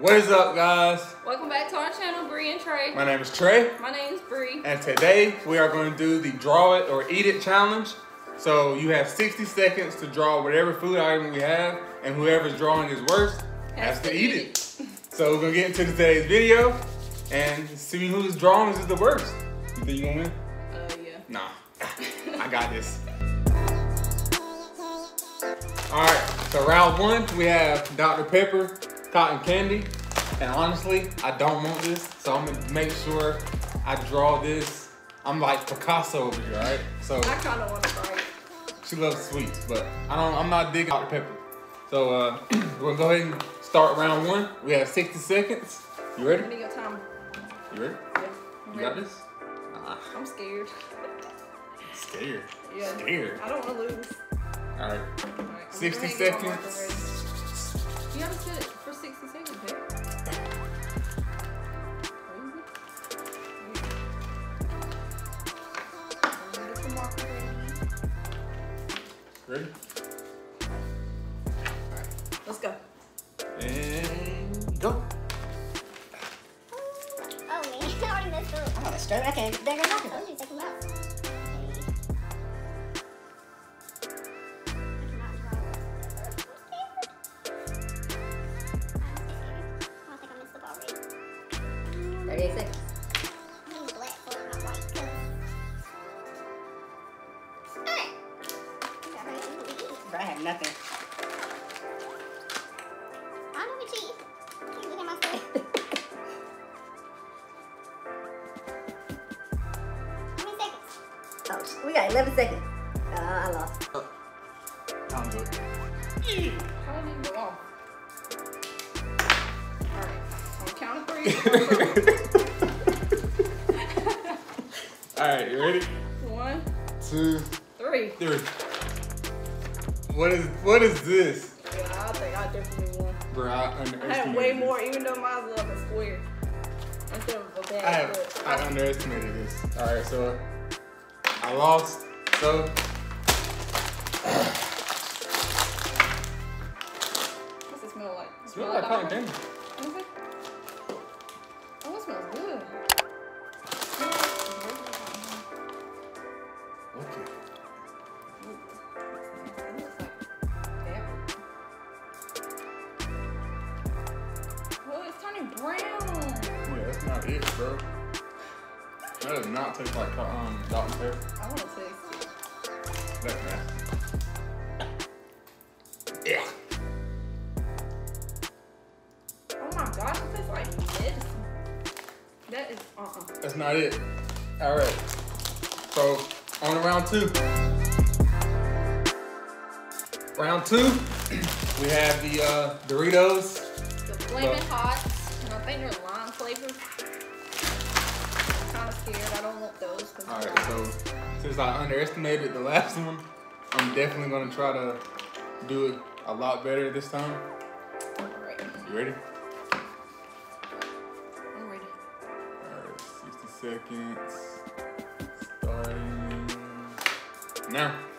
What is up, guys? Welcome back to our channel, Bri and Trey. My name is Trey, My name is Bri. and today we are going to do the draw it or eat it challenge. So you have 60 seconds to draw whatever food item we have, and whoever's drawing is worst has, to, eat it. So we're gonna get into today's video and see who's drawing is the worst. You think you gonna win? Uh, yeah. Nah, I got this. All right, so round one, we have Dr. Pepper, cotton candy. And honestly, I don't want this, so I'm gonna make sure I draw this. I'm like Picasso over here, right? So I kind of want to she loves sweets, but I don't, I'm not digging Dr. Pepper. So uh, we're gonna go ahead and start round one. We have 60 seconds. You ready? When do you got time? You ready? Yeah. I'm You got ready. this? Nah, I'm scared. scared. Yeah. Scared. I don't want to lose. All right. All right, 60 gonna get my marker seconds. You gotta sit ready. Ready? Let's go. And go. Oh man, I already messed up. I have a stroke. I 11 seconds. Uh, I lost. Time to. How did it go off? Alright, on count of three. All right, you ready? One, Two, three. three. What is what is this? Yeah, I think I definitely won. Bro, I I had way this. more, even though mine was up a square. Instead of a bad I have. I underestimated this. All right, so I lost. So What's it smell like? It smell like cotton candy. Okay. Oh, it smells good. Okay. It looks like pepper. Oh, it's turning brown. Yeah, that's not it, bro. That does not taste like um Dr Pepper. Yeah. Oh my gosh, it tastes like medicine. That is uh-uh. That's not it. All right. So on to round two. Round two, we have the uh, Doritos. The flaming Well- hot, and I think they're lime flavored. I'm kind of scared. I don't want those. All so since I underestimated the last one, I'm definitely gonna try to do it a lot better this time. Alright, You ready? I'm ready. All right, 60 seconds. Starting now.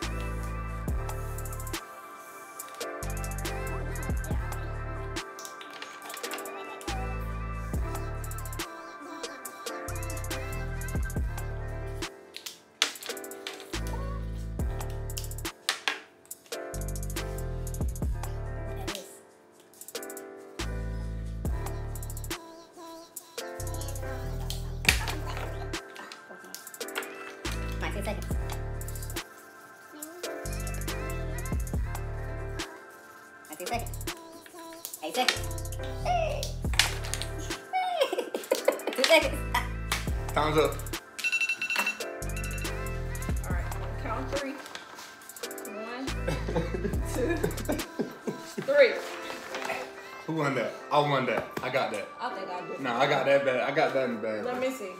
Time's up. Alright, count three. One, two, three. Who won that? I won that. I got that. I think I did. No, I got that bad. I got that in the bag. Let me see.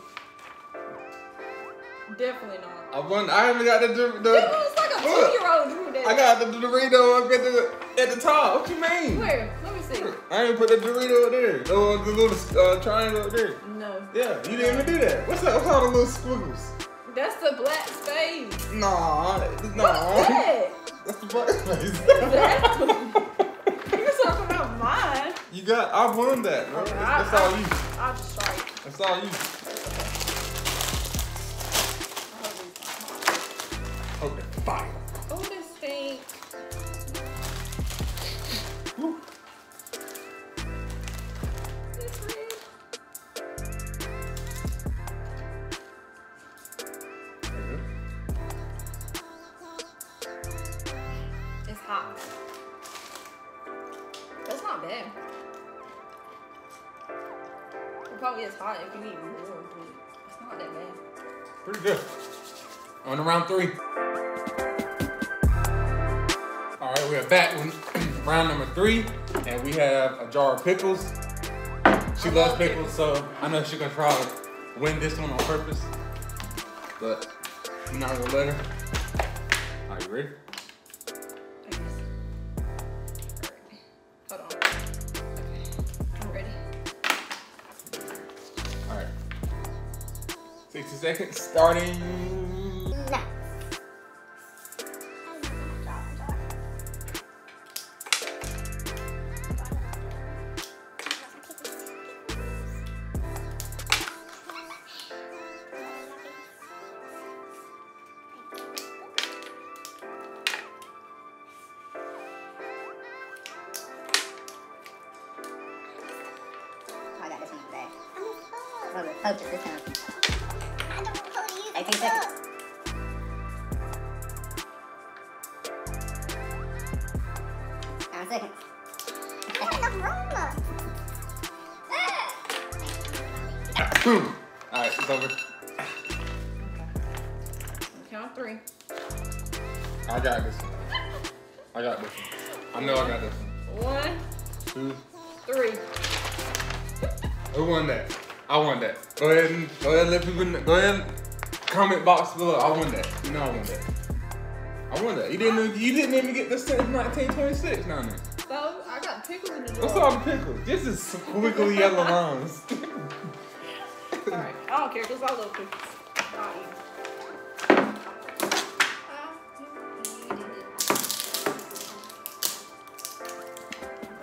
Definitely not. I won. I haven't got the. the, It the looks like a Look. two-year-old drew that. I got the Dorito up at the at the top. What you mean? Where? Let me see. I didn't put the Dorito up there. Oh, the little uh, triangle up there. No. Yeah, you didn't even do that. What's that? What's all the little squiggles? That's the black space. Nah, What's nah. that? That's the black space. Exactly. You're talking about mine. You got. I won that. Bro. Okay, That's, I- that's all I- you. I'll just try it. That's all you. I hope it's not hot. Okay. Fire. It probably hot if you eat more, but it's not that bad. Pretty good. On to round three. All right, we are back with round number three, and we have a jar of pickles. She I loves love pickles, so I know she's gonna try to win this one on purpose. But I'm not gonna let her. Are you ready? 60 seconds starting. No. I got this one today. The poach it this time. 18 seconds. Nine seconds. Boom. All right, it's over. Count three. I got this one. I got this one. I know I got this one. One, Two. three. Who won that? I won that. Go ahead and go ahead and let people know. Go ahead and comment box below. I won that. You know I won that. I won that. You didn't even- you didn't even get the since 1926 now then. So I got pickles in the. What's all the pickles? This is squiggly yellow lines. Alright, I don't care because I love pickles. I'll eat 'em.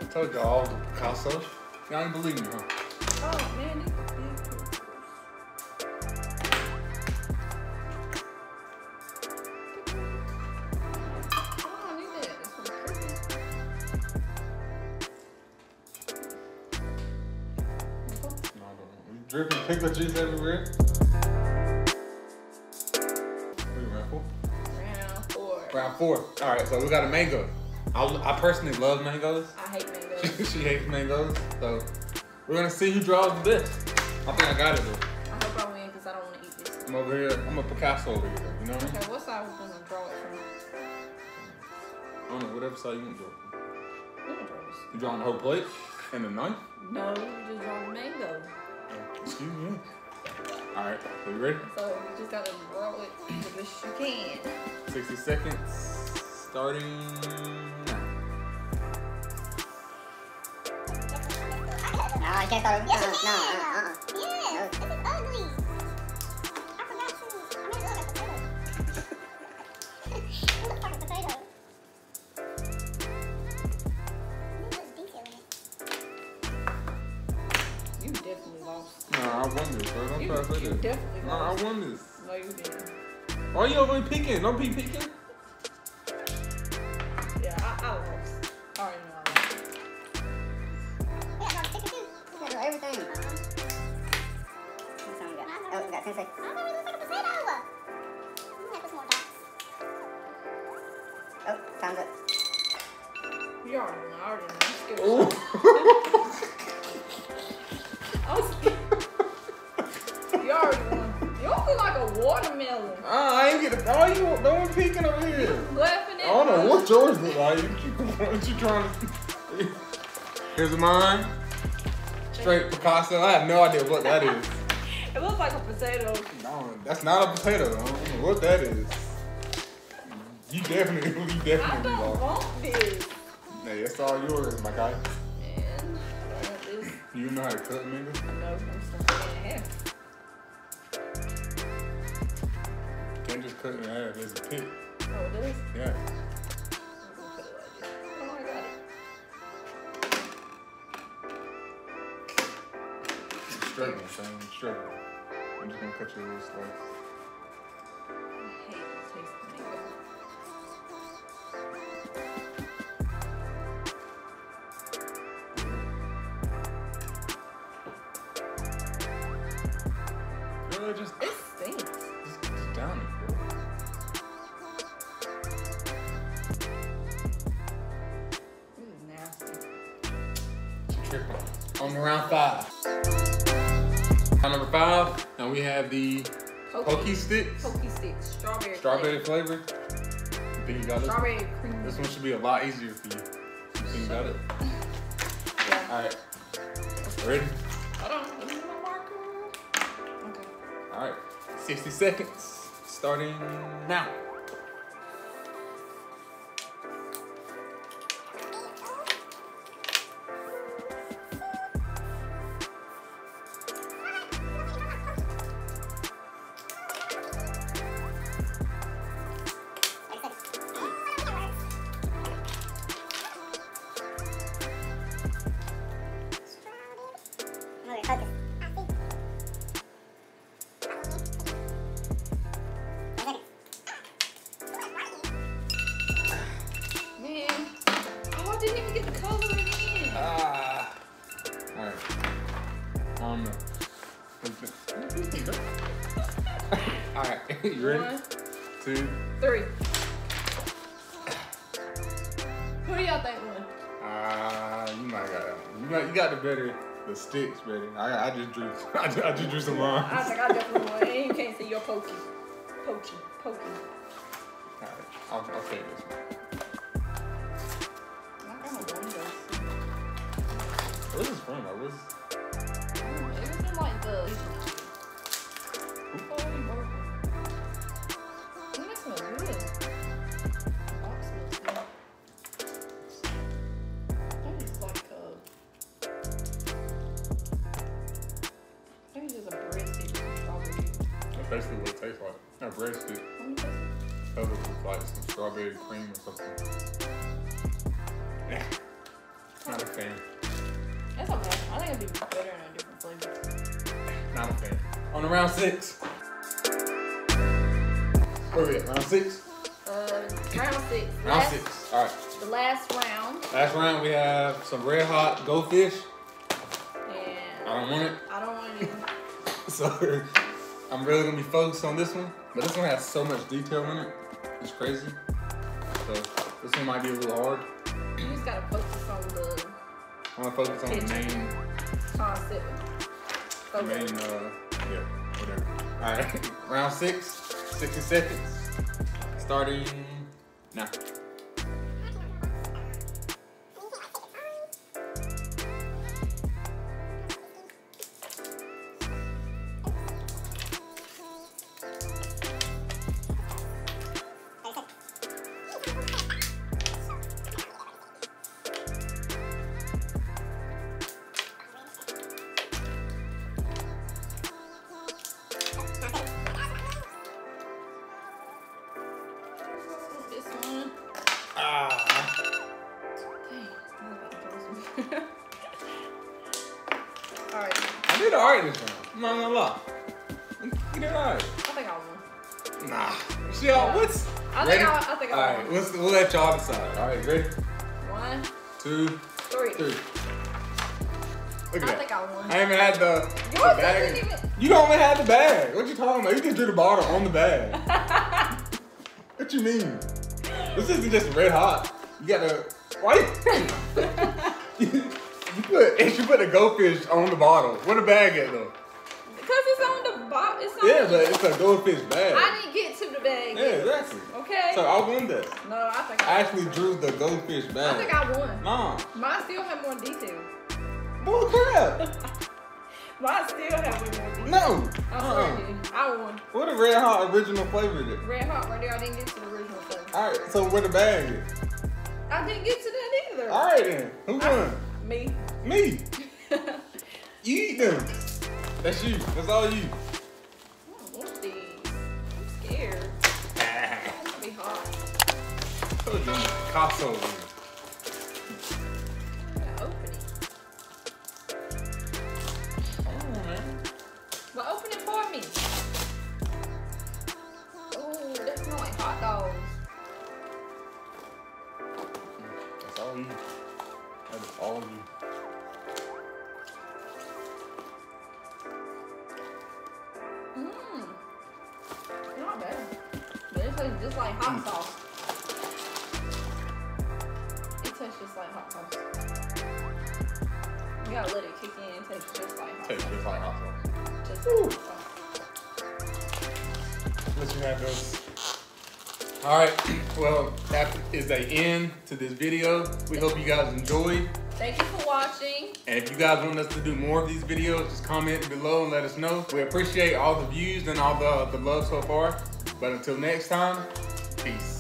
I told y'all all the Picasso. Y'all ain't believe me, huh? Oh man, Pickle juice everywhere. Round four. Round four. Round four. All right, so we got a mango. I, I personally love mangoes. I hate mangoes. she hates mangoes, so we're gonna see who draws the best. I think I got it though. I hope I win because I don't want to eat this. I'm over here. I'm a Picasso over here. You know what I mean? Okay, what side we gonna draw it from? I don't know. Whatever side you want to draw. We can draw. You drawing the whole plate and the knife? No, just draw the mango. Excuse me. All right. So you ready? So you just gotta roll it the best you can. 60 seconds. Starting now. No, I can't start over. Yes, Uh, no, uh, uh. You, try to say you that. definitely No, I won this. No, you didn't. Oh, Why you over here peeking? Don't be peeking. Yeah, I, I lost. I already know I lost. We got to stick it. You gotta draw everything. How much time we got? Oh, we got 10 seconds. Peeking over here. Laughing I don't know me. what yours look like. You keep what you trying to. Here's mine. Straight Picasso. I have no idea what that is. It looks like a potato. No, that's not a potato. I don't know what that is. You definitely, you I definitely don't lost. want this. Hey, that's all yours, my guy. Man, I don't this. You know how to cut mango? No, I'm just gonna cutting it out. There's a pit. Oh, it is? Yeah. Oh son. I'm just gonna cut your little slice. Tripping. On round five. Round number five, now we have the Pocky Sticks. Pocky sticks. Strawberry. Strawberry flavor. think you got it? Strawberry cream. This one should be a lot easier for you. You think you got it? Yeah. Alright. Ready? Hold on. Let me get my marker. Okay. Alright. 60 seconds. Starting now. Alright. you ready? One, Two. three. Who do y'all think won? Ah, you might got you might you got the better the sticks better. I I just drew I just, I just drew some I lines. think I definitely won. And you can't see your Pocky. Pocky. Pocky. Alright, I'll, I'll take this one. I got my windows. This is fun though. This It was in like the. Tastes like. A breadstick Let me taste it. covered with like some strawberry cream or something. Yeah. Not a fan. That's okay. I think it'd be better in a different flavor. Not a fan. On to round six. Where we at? Round six? Uh, round six. Round last, six. Alright. The last round. Last round we have some red hot goldfish. And I don't want it. I don't want it. So I'm really gonna be focused on this one. But this one has so much detail in it. It's crazy. So this one might be a little hard. You just gotta focus on the I'm gonna focus on the main concept. the Okay. main uh yeah, whatever. Alright. Round six, 60 seconds. Starting now. Did alright this round. I'm not gonna lie. You did alright. I think I won. Nah. See y'all, what's I ready? think I, I think I Alright, let's we'll let y'all decide. Alright, ready? One, Two, three. three. Look at I that. think I won. I even had the, the bag. even. You don't even have the bag. What you talking about? You just drew the bottle on the bag. what you mean? This isn't just red hot. You gotta. Why? you, you put you put a goldfish on the bottle. Where the bag at though? Because it's on the bottle. It's on Yeah, the, but it's a goldfish bag. I didn't get to the bag. yeah, exactly. Okay. So I won that. no, I think I I, actually drew the goldfish bag. I think I won. Nah. Mine still have more details. Bull crap. Mine still have more details. No. I swear Uh-uh. I won. What a red hot original flavor is? Red hot right there. I didn't get to the original flavor. Alright, so where the bag is? I didn't get to that either. Alright then. Who won? Me. Me. You eat them. That's you. That's all you. I don't want these. I'm scared. It's gonna be hot. Picasso. Just like hot sauce. It tastes just like hot sauce. You gotta let it kick in. It tastes just like hot Tastes sauce. just like hot sauce. Just like hot sauce. Let you have those. All right. Well, that is the end to this video. We hope you guys enjoyed. Thank you for watching. And if you guys want us to do more of these videos, just comment below and let us know. We appreciate all the views and all the, the love so far. But until next time, peace.